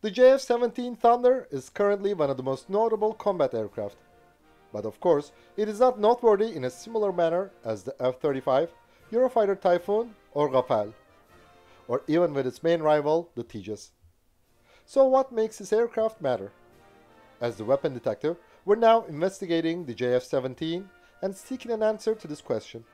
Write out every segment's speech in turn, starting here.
The JF-17 Thunder is currently one of the most notable combat aircraft. But of course, it is not noteworthy in a similar manner as the F-35, Eurofighter Typhoon, or Rafale, or even with its main rival, the Tejas. So what makes this aircraft matter? As the weapon detective, we're now investigating the JF-17 and seeking an answer to this question.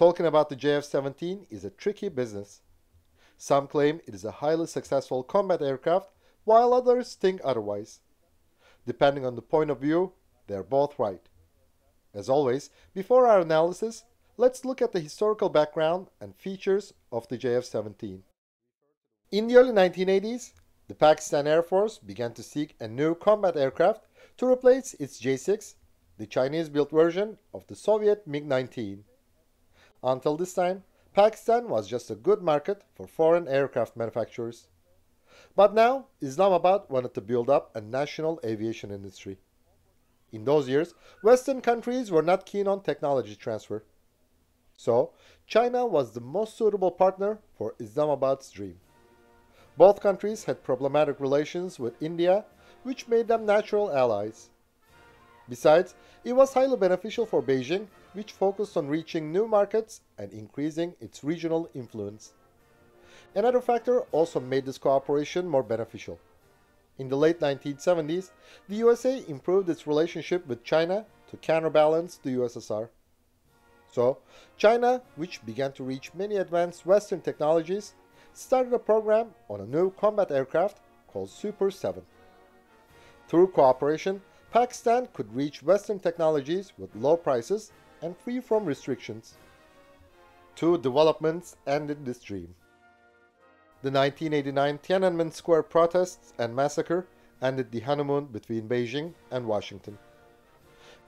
Talking about the JF-17 is a tricky business. Some claim it is a highly successful combat aircraft, while others think otherwise. Depending on the point of view, they are both right. As always, before our analysis, let's look at the historical background and features of the JF-17. In the early 1980s, the Pakistan Air Force began to seek a new combat aircraft to replace its J-6, the Chinese-built version of the Soviet MiG-19. Until this time, Pakistan was just a good market for foreign aircraft manufacturers. But now, Islamabad wanted to build up a national aviation industry. In those years, Western countries were not keen on technology transfer. So, China was the most suitable partner for Islamabad's dream. Both countries had problematic relations with India, which made them natural allies. Besides, it was highly beneficial for Beijing, which focused on reaching new markets and increasing its regional influence. Another factor also made this cooperation more beneficial. In the late 1970s, the USA improved its relationship with China to counterbalance the USSR. So, China, which began to reach many advanced Western technologies, started a program on a new combat aircraft called Super 7. Through cooperation, Pakistan could reach Western technologies with low prices and free from restrictions. Two developments ended this dream. The 1989 Tiananmen Square protests and massacre ended the honeymoon between Beijing and Washington.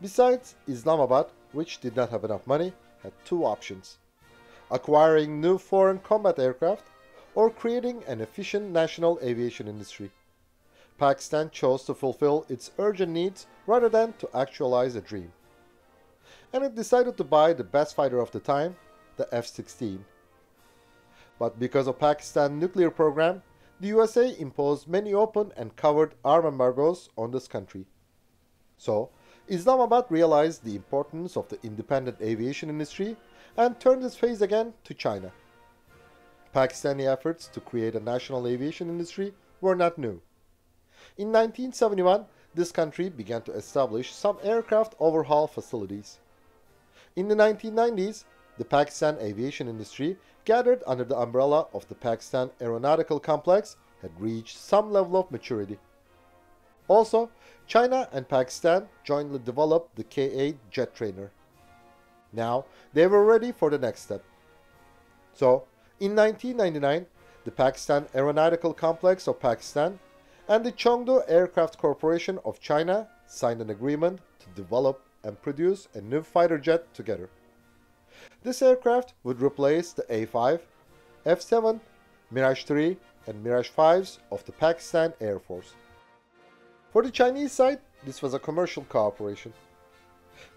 Besides, Islamabad, which did not have enough money, had two options acquiring new foreign combat aircraft or creating an efficient national aviation industry. Pakistan chose to fulfill its urgent needs rather than to actualize a dream. And it decided to buy the best fighter of the time, the F-16. But because of Pakistan's nuclear program, the USA imposed many open and covered arm embargoes on this country. So, Islamabad realized the importance of the independent aviation industry and turned its face again to China. Pakistani efforts to create a national aviation industry were not new. In 1971, this country began to establish some aircraft overhaul facilities. In the 1990s, the Pakistan aviation industry, gathered under the umbrella of the Pakistan Aeronautical Complex, had reached some level of maturity. Also, China and Pakistan jointly developed the K-8 jet trainer. Now, they were ready for the next step. So, in 1999, the Pakistan Aeronautical Complex of Pakistan and the Chengdu Aircraft Corporation of China signed an agreement to develop and produce a new fighter jet together. This aircraft would replace the A5, F7, Mirage 3, and Mirage 5s of the Pakistan Air Force. For the Chinese side, this was a commercial cooperation.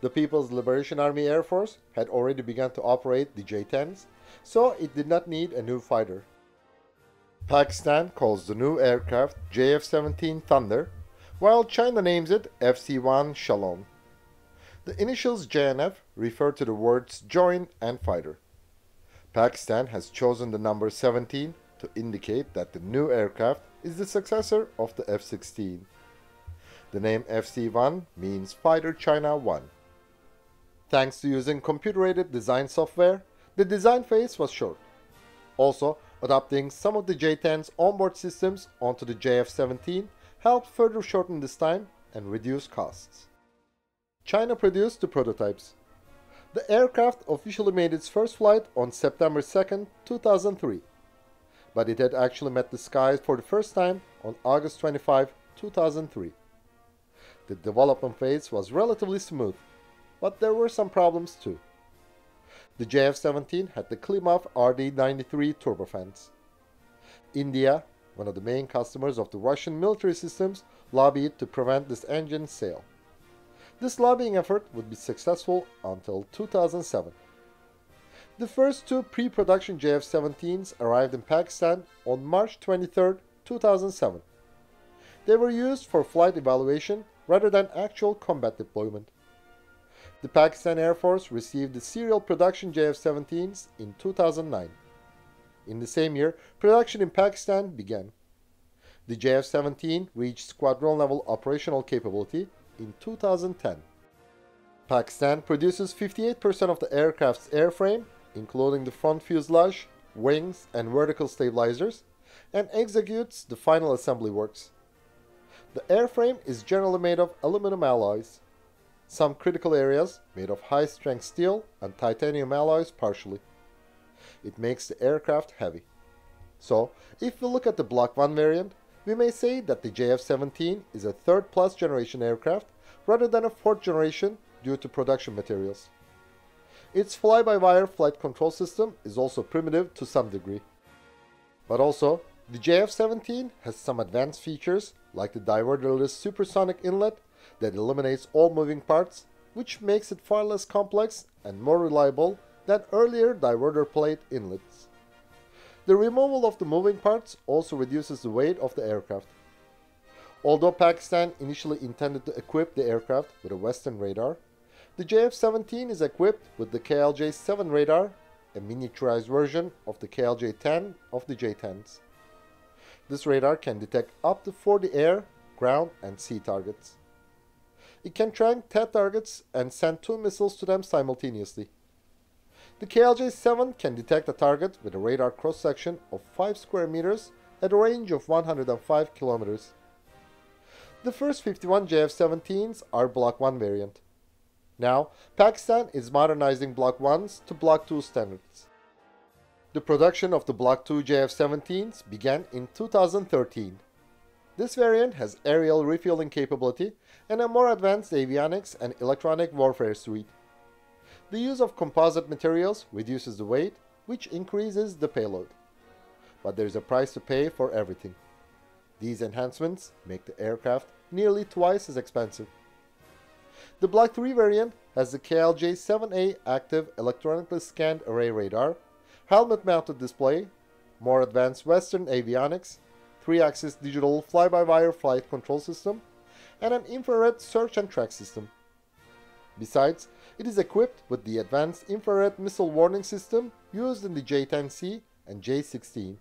The People's Liberation Army Air Force had already begun to operate the J-10s, so it did not need a new fighter. Pakistan calls the new aircraft JF-17 Thunder, while China names it FC-1 Xiaolong. The initials JNF refer to the words join and fighter. Pakistan has chosen the number 17 to indicate that the new aircraft is the successor of the F-16. The name FC-1 means Fighter China 1. Thanks to using computer-aided design software, the design phase was short. Also, adopting some of the J-10's onboard systems onto the JF-17 helped further shorten this time and reduce costs. China produced the prototypes. The aircraft officially made its first flight on September 2, 2003, but it had actually met the skies for the first time on August 25, 2003. The development phase was relatively smooth, but there were some problems too. The JF-17 had the Klimov RD-93 turbofans. India, one of the main customers of the Russian military systems, lobbied to prevent this engine sale. This lobbying effort would be successful until 2007. The first two pre-production JF-17s arrived in Pakistan on March 23, 2007. They were used for flight evaluation rather than actual combat deployment. The Pakistan Air Force received the serial production JF-17s in 2009. In the same year, production in Pakistan began. The JF-17 reached squadron-level operational capability in 2010. Pakistan produces 58% of the aircraft's airframe including the front fuselage, wings, and vertical stabilizers, and executes the final assembly works. The airframe is generally made of aluminum alloys. Some critical areas made of high-strength steel and titanium alloys partially. It makes the aircraft heavy. So, if we look at the Block 1 variant, we may say that the JF-17 is a third plus generation aircraft rather than a fourth generation due to production materials. Its fly-by-wire flight control system is also primitive to some degree. But also, the JF-17 has some advanced features like the diverterless supersonic inlet that eliminates all moving parts, which makes it far less complex and more reliable than earlier diverter plate inlets. The removal of the moving parts also reduces the weight of the aircraft. Although Pakistan initially intended to equip the aircraft with a Western radar, the JF-17 is equipped with the KLJ-7 radar, a miniaturized version of the KLJ-10 of the J-10s. This radar can detect up to 40 air, ground, and sea targets. It can track 10 targets and send two missiles to them simultaneously. The KLJ-7 can detect a target with a radar cross-section of 5 square meters at a range of 105 kilometers. The first 51 JF-17s are Block 1 variant. Now, Pakistan is modernizing Block 1s to Block 2 standards. The production of the Block 2 JF-17s began in 2013. This variant has aerial refueling capability and a more advanced avionics and electronic warfare suite. The use of composite materials reduces the weight, which increases the payload. But there is a price to pay for everything. These enhancements make the aircraft nearly twice as expensive. The Block 3 variant has the KLJ-7A active electronically scanned array radar, helmet-mounted display, more advanced Western avionics, 3-axis digital fly-by-wire flight control system, and an infrared search and track system. Besides, it is equipped with the advanced infrared missile warning system used in the J-10C and J-16.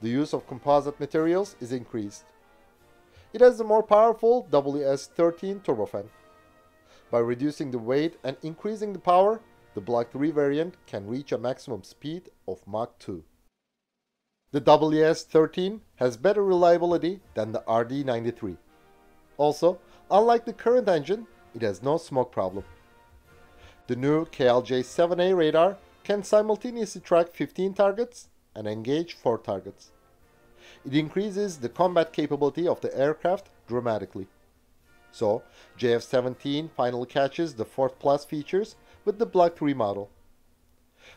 The use of composite materials is increased. It has the more powerful WS-13 turbofan. By reducing the weight and increasing the power, the Block 3 variant can reach a maximum speed of Mach 2. The WS-13 has better reliability than the RD-93. Also, unlike the current engine, it has no smoke problem. The new KLJ-7A radar can simultaneously track 15 targets and engage 4 targets. It increases the combat capability of the aircraft dramatically. So, JF-17 finally catches the 4th Plus features with the Block 3 model.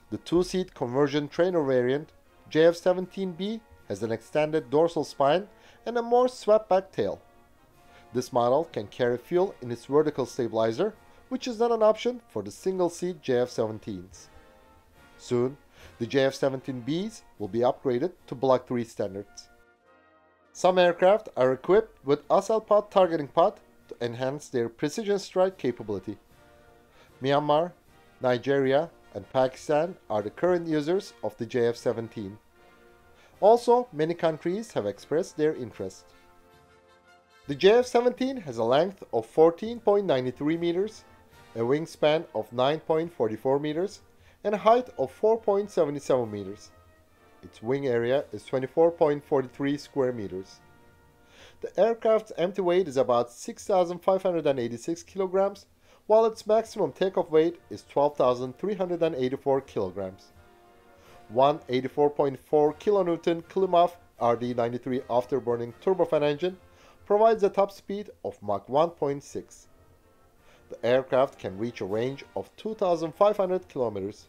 The two-seat conversion trainer variant, JF-17B, has an extended dorsal spine and a more swept-back tail. This model can carry fuel in its vertical stabilizer, which is not an option for the single-seat JF-17s. Soon, the JF-17Bs will be upgraded to Block 3 standards. Some aircraft are equipped with ASAL targeting pod to enhance their precision strike capability. Myanmar, Nigeria, and Pakistan are the current users of the JF-17. Also, many countries have expressed their interest. The JF-17 has a length of 14.93 meters, a wingspan of 9.44 meters, and a height of 4.77 meters. Its wing area is 24.43 square meters. The aircraft's empty weight is about 6,586 kilograms, while its maximum takeoff weight is 12,384 kilograms. One 84.4 kilonewton Klimov RD-93 afterburning turbofan engine provides a top speed of Mach 1.6. The aircraft can reach a range of 2,500 kilometers.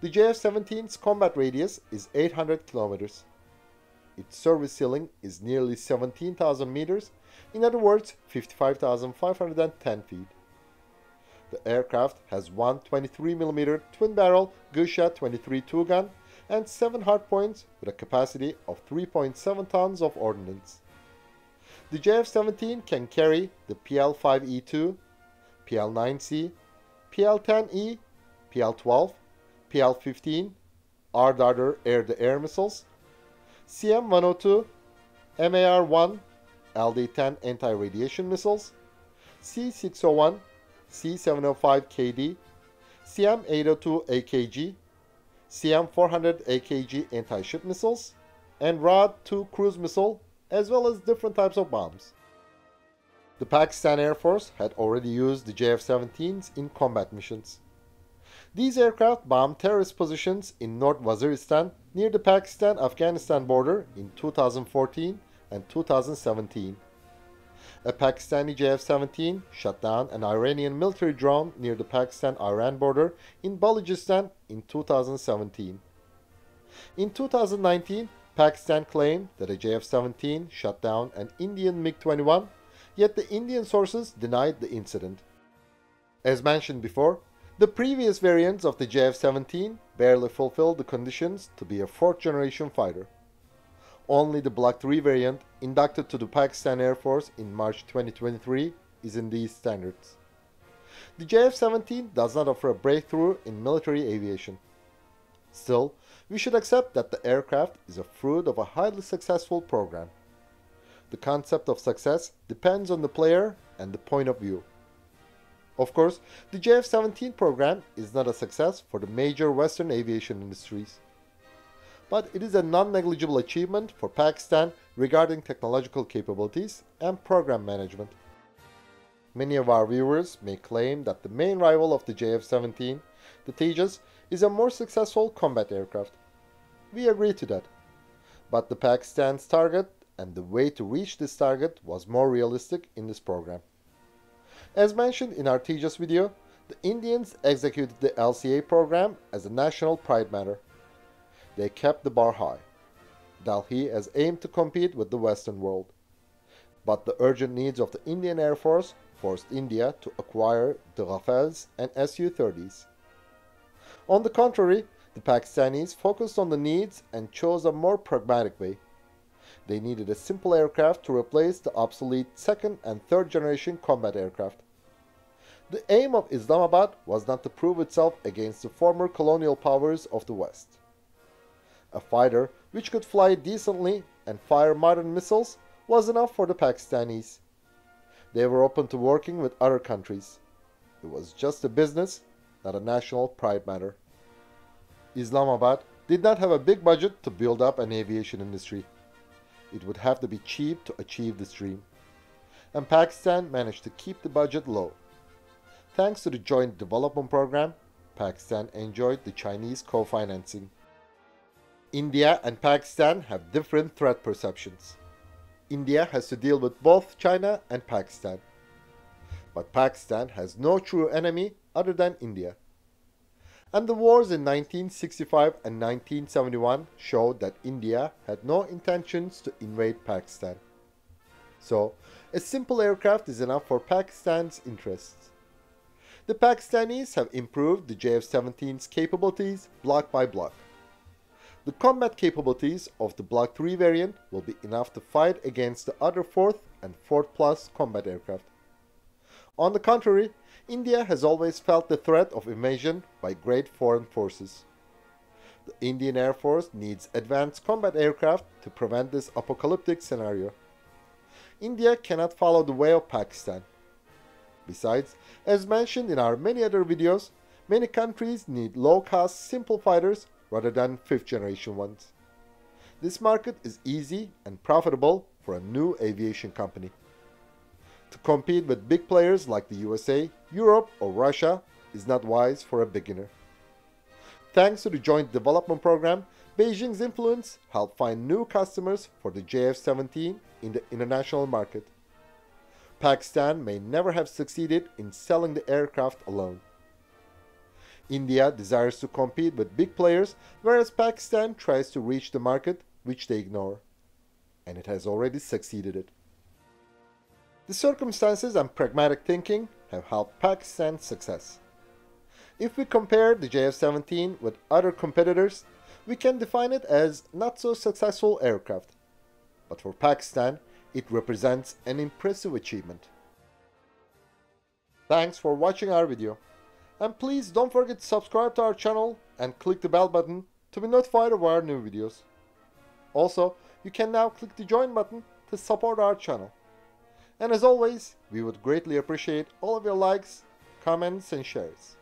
The JF-17's combat radius is 800 kilometers. its service ceiling is nearly 17,000 meters, in other words, 55,510 feet. The aircraft has one 23mm twin-barrel Gusha 23 two-gun and 7 hardpoints with a capacity of 3.7 tons of ordnance. The JF-17 can carry the PL-5E2, PL-9C, PL-10E, PL-12, PL-15, R-Darter air-to-air missiles, CM-102, MAR-1, LD-10 anti-radiation missiles, C-601, C-705KD, CM-802 AKG, CM-400 AKG anti-ship missiles, and Ra'ad-2 cruise missile, as well as different types of bombs. The Pakistan Air Force had already used the JF-17s in combat missions. These aircraft bombed terrorist positions in North Waziristan near the Pakistan-Afghanistan border in 2014 and 2017. A Pakistani JF-17 shot down an Iranian military drone near the Pakistan-Iran border in Balochistan in 2017. In 2019, Pakistan claimed that a JF-17 shot down an Indian MiG-21, yet the Indian sources denied the incident. As mentioned before, the previous variants of the JF-17 barely fulfilled the conditions to be a fourth-generation fighter. Only the Block 3 variant, inducted to the Pakistan Air Force in March 2023, is in these standards. The JF-17 does not offer a breakthrough in military aviation. Still, we should accept that the aircraft is a fruit of a highly successful program. The concept of success depends on the player and the point of view. Of course, the JF-17 program is not a success for the major Western aviation industries but it is a non-negligible achievement for Pakistan regarding technological capabilities and program management. Many of our viewers may claim that the main rival of the JF-17, the Tejas, is a more successful combat aircraft. We agree to that. But the Pakistan's target and the way to reach this target was more realistic in this program. As mentioned in our Tejas video, the Indians executed the LCA program as a national pride matter. They kept the bar high. Delhi has aimed to compete with the Western world. But the urgent needs of the Indian Air Force forced India to acquire the Rafales and Su-30s. On the contrary, the Pakistanis focused on the needs and chose a more pragmatic way. They needed a simple aircraft to replace the obsolete second and third generation combat aircraft. The aim of Islamabad was not to prove itself against the former colonial powers of the West a fighter which could fly decently and fire modern missiles, was enough for the Pakistanis. They were open to working with other countries. It was just a business, not a national pride matter. Islamabad did not have a big budget to build up an aviation industry. It would have to be cheap to achieve this dream. And Pakistan managed to keep the budget low. Thanks to the Joint Development Program, Pakistan enjoyed the Chinese co-financing. India and Pakistan have different threat perceptions. India has to deal with both China and Pakistan. But Pakistan has no true enemy other than India. And the wars in 1965 and 1971 showed that India had no intentions to invade Pakistan. So, a simple aircraft is enough for Pakistan's interests. The Pakistanis have improved the JF-17's capabilities block by block. The combat capabilities of the Block 3 variant will be enough to fight against the other 4th and 4th plus combat aircraft. On the contrary, India has always felt the threat of invasion by great foreign forces. The Indian Air Force needs advanced combat aircraft to prevent this apocalyptic scenario. India cannot follow the way of Pakistan. Besides, as mentioned in our many other videos, many countries need low-cost simple fighters rather than fifth generation ones. This market is easy and profitable for a new aviation company. To compete with big players like the USA, Europe or Russia is not wise for a beginner. Thanks to the joint development program, Beijing's influence helped find new customers for the JF-17 in the international market. Pakistan may never have succeeded in selling the aircraft alone. India desires to compete with big players, whereas Pakistan tries to reach the market, which they ignore. and it has already succeeded it. The circumstances and pragmatic thinking have helped Pakistan's success. If we compare the JF-17 with other competitors, we can define it as not so successful aircraft. But for Pakistan, it represents an impressive achievement. Thanks for watching our video. And please don't forget to subscribe to our channel and click the bell button to be notified of our new videos. Also, you can now click the join button to support our channel. And as always, we would greatly appreciate all of your likes, comments and shares.